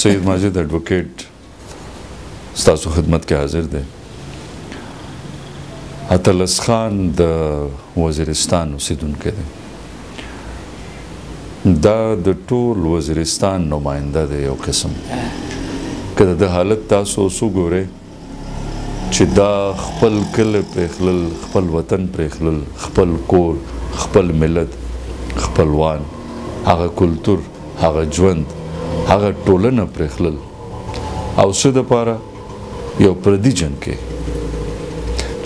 سید ماجد اډوکیټ ستاسو خدمت کې حاضر دی اتلس خان د وزیرستان اوسیدونکی دی دا د ټول وزیرستان نماینده دی یو قسم کله د حالت تاسو وسو ګوره چې دا خپل کلی پرېښلل، خپل وطن پرېښلل، خپل کور، خپل ملت، خپلوان، هغه کلتور، هغه ژوند، هغه ټولنه پرېښلل او څه دپاره؟ یو پردي جنګ کې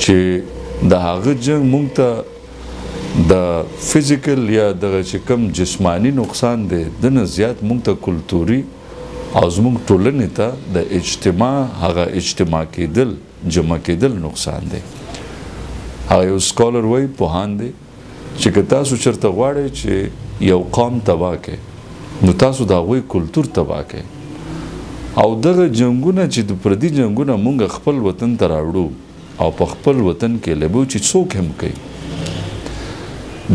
چې د هغه جنګ موږ ته د فزیکل یا دغه چې کوم جسماني نقصان دی دنه زیات موږ ته کلتوري او زموږ ټولنې ته د اجتماع هغه اجتماع کېدل جمع کېدل نقصان دی هغه یو سکالر وای پوهان دی چې که تاسو چرته غواړئ چې یو قام تباه کړئ نو تاسو د هغوی کلتور تباه کړئ او دغه جنگونه چې د پردي جنگونه مونږ خپل وطن ته راوړو او په خپل وطن کې لبو چې څوک هم کوي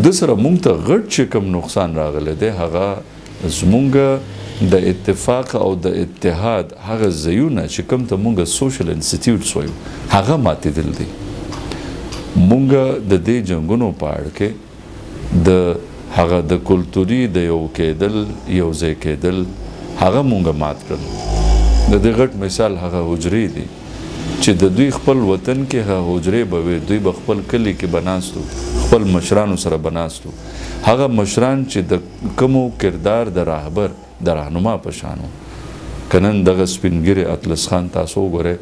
د سره مونږ ته غټ چې کم نقصان راغلی دی هغه زمونږ د اتفاق او د اتحاد هغه ځایونه چې کوم ته مونږ سوشل انسټیټیوټس وایو هغه ماتېدل دي مونږ د دې جنګونو په اړه کې د هغه د کلتوري د یو کېدل یو ځای کېدل هغه مونږ مات کړل د دې غټ مثال هغه حجرې دي چې د دوی خپل وطن کې هغه حجرې به وي دوی به خپل کلی کې بناستو خپل مشرانو سره بناستو هغه مشران چې د کومو کردار د راهبر د رهنما په شان و که نن دغه سپين ږيری اطلس خان تاسو وګورئ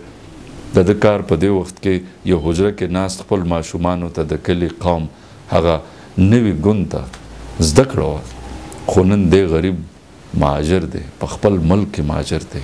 دده کار په دی وخت کې يو حجره کې ناست خپل ماشومانو ته د کلی قوم هغه نوی ګوند ته زده کړه وه خو نن دی غريب مهاجر دی په خپل ملک کې مهاجر دی.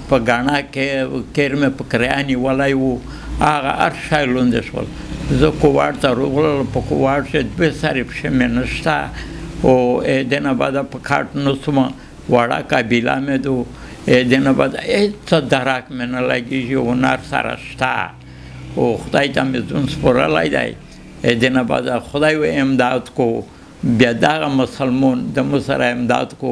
په ګڼه کې کېر مې په کرایه نیولی و، هغه هر شی لوندې شول، زه کوارټ ته روغللم، په کوارټ کښې دوې سرې پښې مې نشته و، ای دې نه بده په کټ نه شوم، وړه قبیله مې ده، ای دې نه بده هېڅ څه درک مې نه لګېږي، هنر سره شته و، خدای ته مې ځون سپورلی دی، ای دې نه بده خدای و امداد کو، بیا دغه مسلمون د موږ سره امداد کو.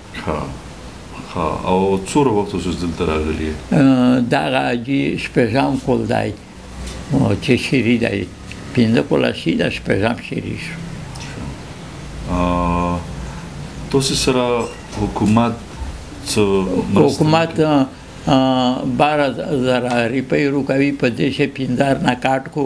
ښه ښه او څوره وخت اوس دلته راغلی یې دا غاجی شپږم کول دی چې شری دی پنځه کول شي دا شپږم شری شو تاسو سره حکومت څو حکومت بار زراری پیرو کوي په دې شي پیندار نه کاټ کو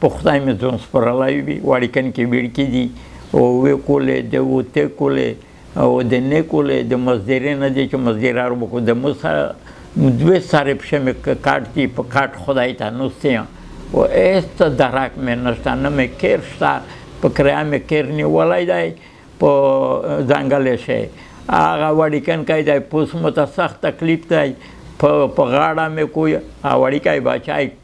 په خدای مې ځون سپرلی وي واړیکن کې ویړکې دي او وې کولې د وته کولې او د نه کولې د مزدیرې نه دي چې مزدیرار وکړو د موسی دوی سارې پښې مې کاټ دي په کاټ خدای ته نوستې او ایست دراک مې نشته نه مې کیر شته په کریا مې کیر نیولی دی په ځنګل شي هغه وړیکن کوي دی پوس مو ته سخت تکلیف دی په غاړه مې کوی وړیکای بچای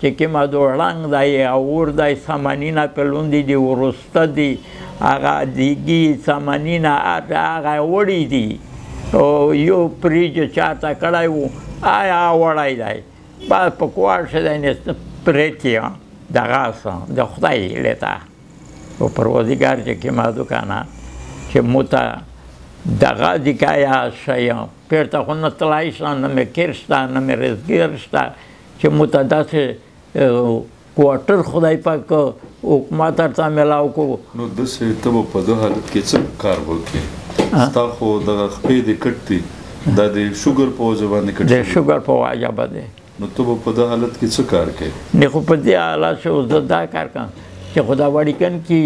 چي کومه دو ړنګ دی او اور دی څمنینه کلوندي دي ورسته دي هغه دیګي څمنینه هغه وړي دي او یو پریج چاته کړای وو آیا وړای دی با په کوار شه دی نست پریتی دغه سا د خدای لتا او پروردگار چې کومه دو کنه چې موتا دغه د کایا شیا پیرته خو نه تلای شان نه مې کېرستا نه مې رزګرستا چې مو ته داسې کوارټر خدای پاک حکومت ته ملاو کو نو د سه ته په دغه حالت کې څه کار وکړي ستا خو دغه خپې دې کټ دي د دې شوګر په وجه باندې کټ دې شوګر په وجه باندې نو ته په دغه حالت کې څه کار کوي نه خو په دې حالت شو زه دا کار کوم چې خدا وړي کن کې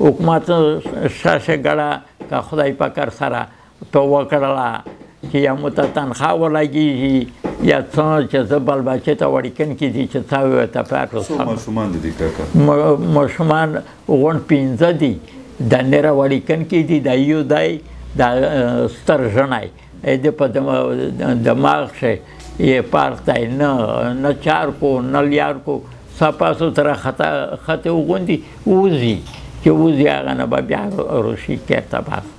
حکومت شاشه ګړه کا خدای پاک سره ته وکړله چې یا مو ته تنخوا ولګېږي یا څه چې زه بل بچې ته وړکن کې دي چې څه وي ته پاک ماشومان دي کاکا ماشومان غون پنځه دي د نره وړکن کې دي د یو دای د ستر ژنای د په دماغ شي یې پارته نه نه چار کو نه لیار کو سپاسو تر خطا خطه وګوندي وزي چې وزي هغه نه بیا روشي کېته بس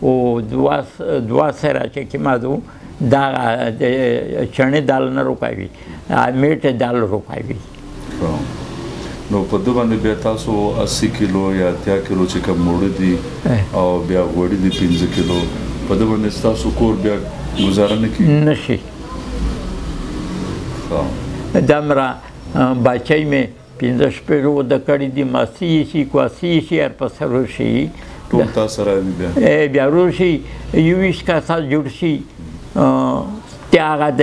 او دوا دوا سره چې کما دو دا چڼې دال نه روپاوي میټه دال روپاوي نو په دې باندې بیا تاسو 80 کیلو یا 80 کیلو چې کوم موړ دي او بیا غوړي دي 15 کیلو په دې باندې تاسو کور بیا گزاره نه کوي نشي دمرا بچای مې پنځه شپېلو د کړي دي ماسي شي کواسي شي هر په سر شي ټول تا سره دي بیا اے بیا رو شي یو ویش کا سات جوړ شي ته هغه د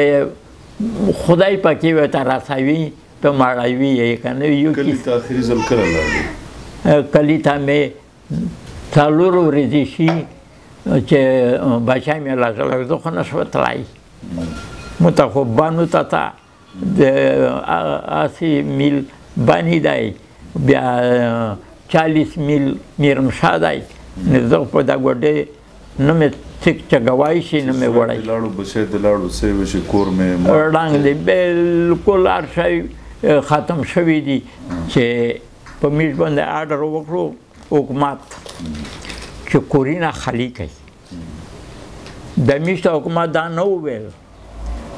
خدای پکې و ته راسوي ته ماړوي یې کنه یو کلی ته اخري ځل کړه لاړې کلی ته مې څلور ورځې شي چې بچای مې لا ځل زه خو نه شو تلای متخبانو ته د آسی میل بنی دی بیا چالیس میل میرمشا دی نو زه په دا ګوډې نه مې څک چګوای شي نه مې وړای لاړو بچې د لاړو سې وشي کور مې رنګ دې بالکل ارشای ختم شوی دی چې په میش باندې آرډر وکړو حکومت چې کورینه خالی کړي د میشت حکومت دا نه وویل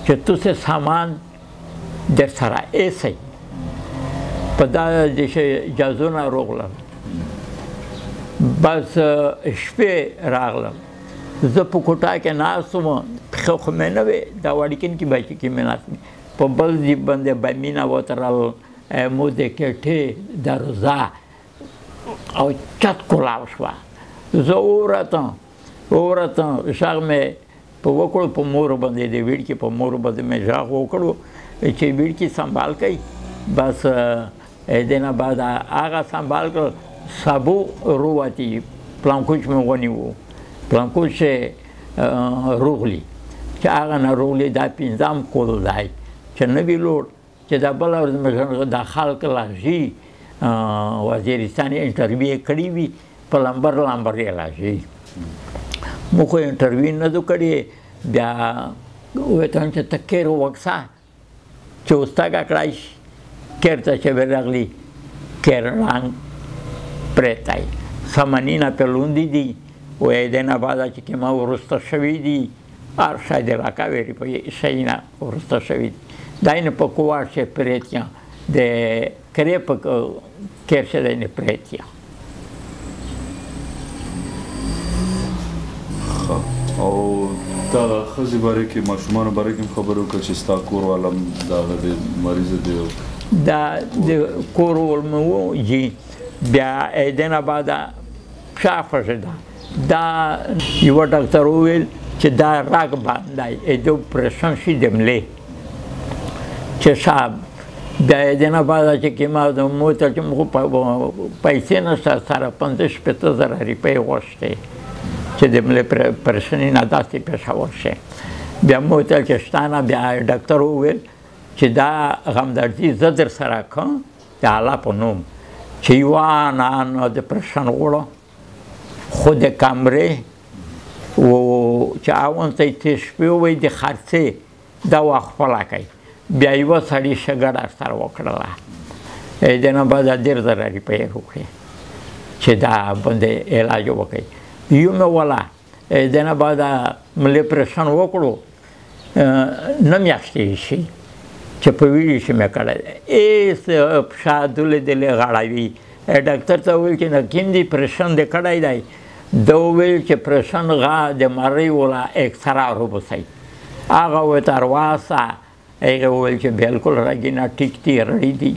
چې تاسو سامان در سره ایسئ په دا د جازونه روغلم بس شپې راغلم زه په کوټه کې ناستم پښه خو مې نه وې دا وړکین کې بچی کې مې ناستم په بل ځي باندې به مینه وترل مو د کټې دروزه او چت کولاو شوه زه وورتم وورتم غږ مې په وکړو په مور باندې د ویډکی په مور باندې مې غږ وکړو چې ویډکی سنبال کړئ بس دینه بعد هغه سنبال کړ سبو رواتي پلانکوچ مې ونیو پلانکوچ روغلی چې هغه نه روغلی دا پنځم کول دی چې نوی لوډ چې دا بل ورځ مې دا خلک لغزي وزیرستان انټرویو کړی وي په لمبر لمبر یې لغزي موږ خو انټرویو نه دو کړی بیا ویتون چې ته کیر وکسا چې اوستا کړای شي کیر ته چې ورغلی کیر رنګ پرېتای سمنینا په لوندې دي وې دنه بعد چې ما ورسته شوې دي ار شاید د راکا ویری په شای نه ورسته شوی دی دا نه په کوار شي پریتیا د کرې په کېر شي د نه پریتیا او دا خزي باره کې ماشومان باره کې خبرو کې چې ستا کور عالم دا د مریض دی دا د کور ولمو جی بیا ایدن آباد پښه خوږه ده دا یو ډاکټر وویل چې دا راګ باندې ایدو پرشن شي دملې چې صاحب بیا یې دینه بعد چې کې ما د مو ته چې مخ په پیسې نه سره سره 15 پته زره روپۍ غوښته چې د ملې پرشنې نه داسې پیښه وشه بیا مو ته چې شتانه بیا ډاکټر وویل چې دا غمدردي زدر سره کوم د الله په نوم چې یو آنان د پرشن غوړو خود کمرې و چې اون ته تیش په وې د خرڅې دا وخت پلا کوي بیا یو سړی شګړه سر وکړه اې د نه باز ډیر ضرر پیه وکړي چې دا باندې علاج وکړي یو مې ولا دنه بعد لیپریشن وکړو نه میاشتې شي چې په ویلي شي مې کړی ایس فشار دلې دلې غړاوي ډاکټر ته وویل چې نه کیم دی پریشن دې کړی دی ده وویل چې پریشن غا د مرۍ ولا اکثرا روبوسی هغه وتر واسه هغه وویل چې بالکل رګینا ټیک دی رړی دی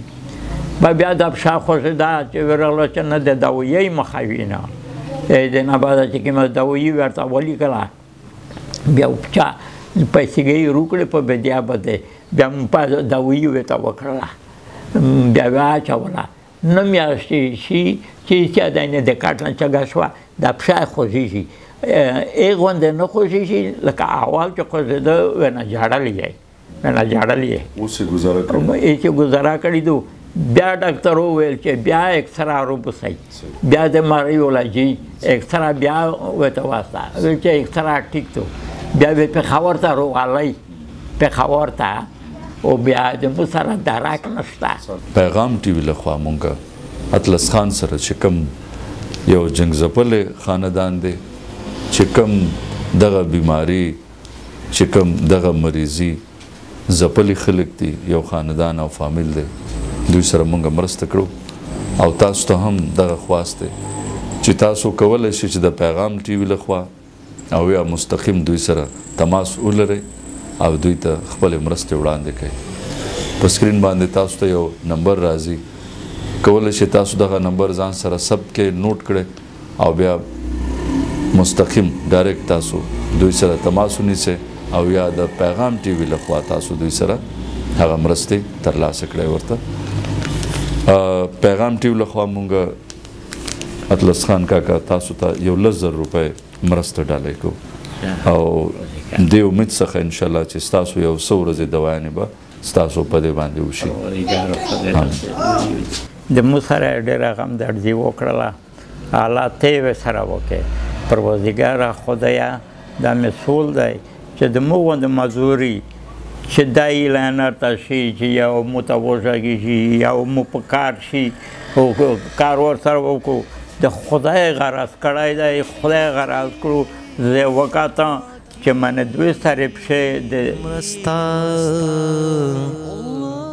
به بیا د افشا خوځې دا چې ورغله چې نه د دویۍ مخه وي نه د نه بعد چې کومه دویي ورته ولیکله بیا وپچا پیسېګۍ روکړې په بدیا بده بیا په دویي ورته وکړله بیا ویې اچوله نه میاشتې شي چې چا د نه د کټ نه چګه شو د پښه خوځيږي ای غوند نه خوځيږي لکه احوال چې خوځیدو ونه جړلې یې ونه جړلې یې اوس یې گزاره کړې نو یې چې گزاره کړې دو بیا ډاکټر وویل چې بیا اکسرا روبسای بیا د ماریولوژي اکسرا بیا وته واسطه چې اکسرا ټیک ته بیا به په خبر ته روغالای په خبر ته او بیا د مو سره درک نشته پیغام ټي وي لخوا مونږه اطلس خان سره چې کوم یو جنگ زپل خاندان دی چې کوم دغه بیماری چې کوم دغه مریضي زپلی خلک دي یو خاندان او فامیل دی دوی سره مونږ مرسته کړو او تاسو ته هم دغه خواسته چې تاسو کولای شئ چې د پیغام ټي وي لخوا او یا مستقیم دوی سره تماس ولرئ او دوی ته خپلې مرستې وړاندې کړئ. په سکرین باندې تاسو ته یو نمبر راځي، کولی شئ تاسو دغه نمبر ځان سره ثبت کړئ، نوټ کړئ او بیا مستقیم، ډایرکټ، تاسو دوی سره تماس ونیسئ او یا د پیغام ټي وي له خوا تاسو دوی سره هغه مرستې ترلاسه کړئ. ورته پیغام ټي وي له خوا موږ. اطلس خان کاکا تاسو ته تا یو لزر روپۍ مرسته ډالۍ کو او د امید څخه ان شاء الله چې تاسو یو څو ورځې دوانې به تاسو په دې باندې وشي د مو سره ډېر غم درځي وکړله الله ته وسره وکي پروردګار خدایا دا مسول دی چې د موږ غوندې مزوري چې دا اعلانات ته شي چې یو مو ته وژاږي شي یو مو په کار شي او کار ورسره وکړو د خدای غرض کړی دی خدای غرض کړو زه وکاتم چې من دوی سره پښې د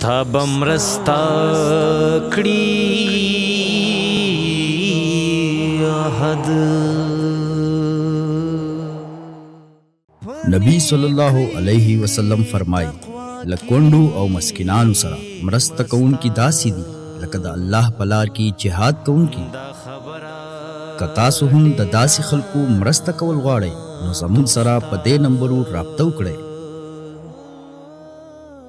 تا به مرستا کړي احد نبی صلی الله علیه وسلم فرمایي لکوندو او مسکینانو سره مرسته کوونکي داسې دي لکه د الله په لار کې جهاد کوونکي که تاسو هم د داسې خلکو مرسته کول غواړئ نو زموږ سره په دې نمبرو رابطه وکړئ